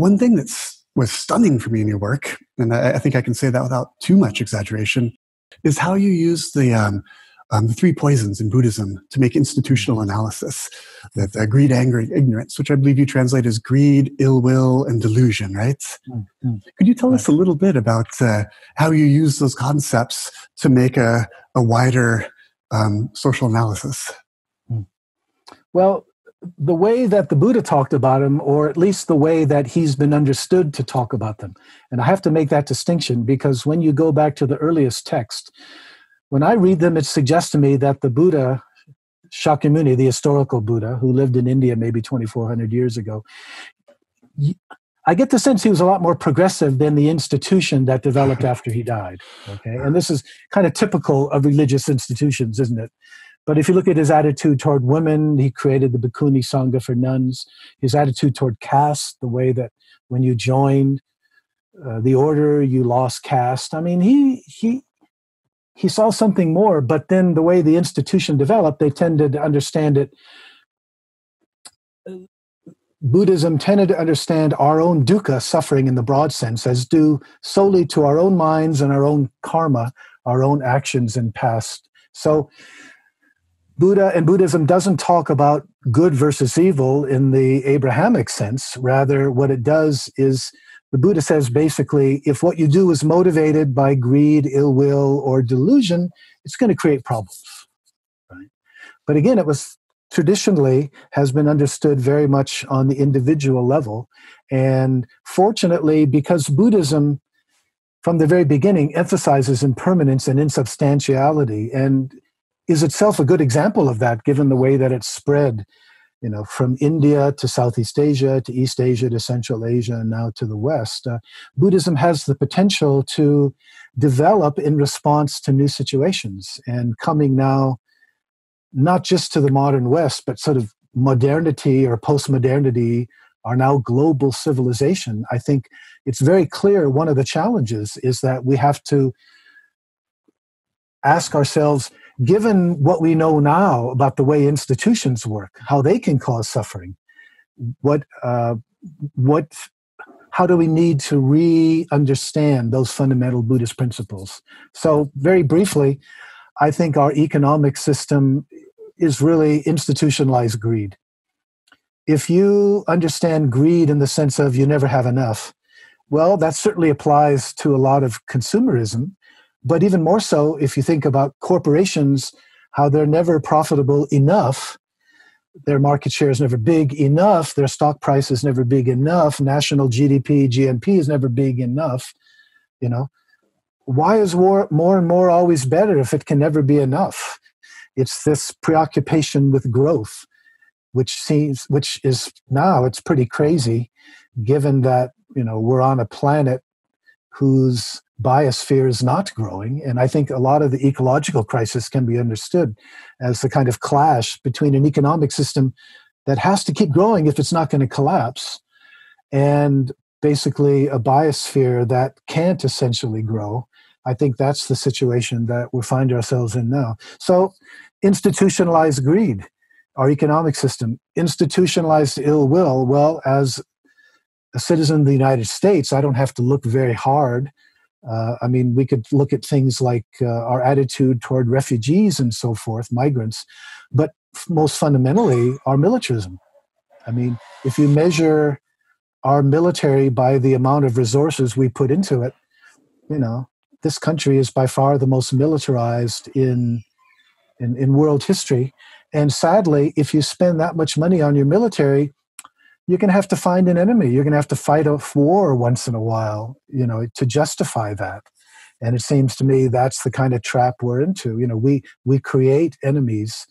one thing that was stunning for me in your work, and I, I think I can say that without too much exaggeration, is how you use the um, um, the three poisons in Buddhism to make institutional analysis. That uh, greed, anger, ignorance, which I believe you translate as greed, ill will, and delusion, right? Mm-hmm. Could you tell right. us a little bit about uh, how you use those concepts to make a, a wider um, social analysis? Hmm. Well, the way that the Buddha talked about them, or at least the way that he's been understood to talk about them. And I have to make that distinction because when you go back to the earliest text, when I read them, it suggests to me that the Buddha, Shakyamuni, the historical Buddha, who lived in India maybe 2,400 years ago, I get the sense he was a lot more progressive than the institution that developed after he died. Okay, and this is kind of typical of religious institutions, isn't it? But if you look at his attitude toward women, he created the Bhikkhuni Sangha for nuns. His attitude toward caste, the way that when you joined uh, the order, you lost caste. I mean, he he he saw something more. But then the way the institution developed, they tended to understand it. Buddhism tended to understand our own dukkha, suffering in the broad sense, as due solely to our own minds and our own karma, our own actions in past. So, Buddha and Buddhism doesn't talk about good versus evil in the Abrahamic sense. Rather, what it does is the Buddha says basically, if what you do is motivated by greed, ill will, or delusion, it's going to create problems. Right? But again, it was traditionally has been understood very much on the individual level. And fortunately, because Buddhism from the very beginning emphasizes impermanence and insubstantiality and is itself a good example of that given the way that it's spread you know, from India to Southeast Asia to East Asia to Central Asia and now to the West, uh, Buddhism has the potential to develop in response to new situations and coming now not just to the modern West, but sort of modernity or postmodernity are now global civilization. I think it's very clear one of the challenges is that we have to ask ourselves given what we know now about the way institutions work, how they can cause suffering, what uh, what how do we need to re-understand those fundamental Buddhist principles? So, very briefly, I think our economic system is really institutionalized greed. If you understand greed in the sense of you never have enough, well, that certainly applies to a lot of consumerism but even more so, if you think about corporations, how they're never profitable enough, their market share is never big enough, their stock price is never big enough, national GDP, GNP is never big enough. You know, why is war more and more always better if it can never be enough? It's this preoccupation with growth, which seems, which is now it's pretty crazy, given that you know we're on a planet whose biosphere is not growing. And I think a lot of the ecological crisis can be understood as the kind of clash between an economic system that has to keep growing if it's not going to collapse and basically a biosphere that can't essentially grow. I think that's the situation that we find ourselves in now. So, institutionalized greed, our economic system, institutionalized ill will. Well, as a citizen of the United States, I don't have to look very hard uh, I mean, we could look at things like uh, our attitude toward refugees and so forth, migrants, but most fundamentally, our militarism. I mean, if you measure our military by the amount of resources we put into it, you know, this country is by far the most militarized in, in, in world history. And sadly, if you spend that much money on your military, you're going to have to find an enemy. You're going to have to fight a war once in a while, you know, to justify that. And it seems to me that's the kind of trap we're into. You know, we we create enemies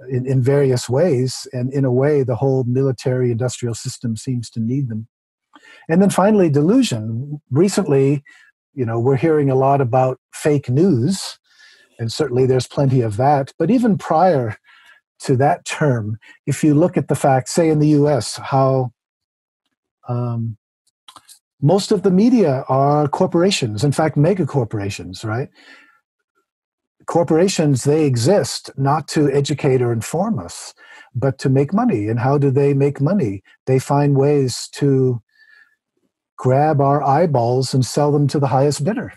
uh, in, in various ways, and in a way, the whole military industrial system seems to need them. And then finally, delusion. Recently, you know, we're hearing a lot about fake news, and certainly there's plenty of that. But even prior to that term if you look at the fact, say in the US, how um, most of the media are corporations, in fact, mega corporations, right? Corporations, they exist not to educate or inform us, but to make money. And how do they make money? They find ways to grab our eyeballs and sell them to the highest bidder.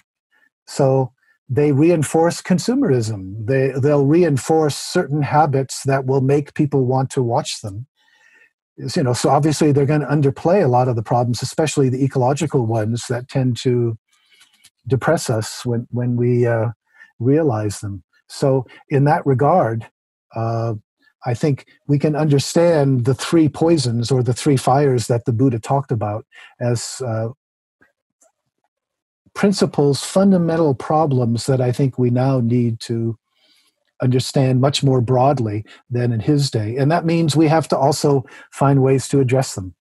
So they reinforce consumerism. They, they'll reinforce certain habits that will make people want to watch them. You know, so obviously they're going to underplay a lot of the problems, especially the ecological ones that tend to depress us when when we uh, realize them. So, in that regard, uh, I think we can understand the three poisons or the three fires that the Buddha talked about as uh, principles, fundamental problems that I think we now need to understand much more broadly than in his day. And that means we have to also find ways to address them.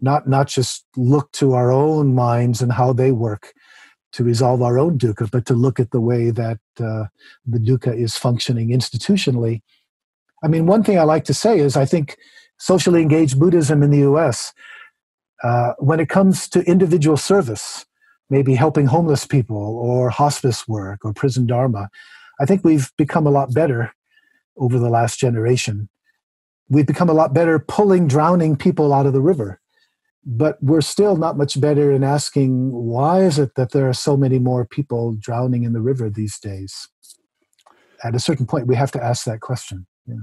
Not, not just look to our own minds and how they work to resolve our own dukkha, but to look at the way that uh, the dukkha is functioning institutionally I mean, one thing I like to say is I think socially engaged Buddhism in the US, uh, when it comes to individual service, maybe helping homeless people or hospice work or prison dharma, I think we've become a lot better over the last generation. We've become a lot better pulling drowning people out of the river. But we're still not much better in asking why is it that there are so many more people drowning in the river these days? At a certain point, we have to ask that question. Yeah.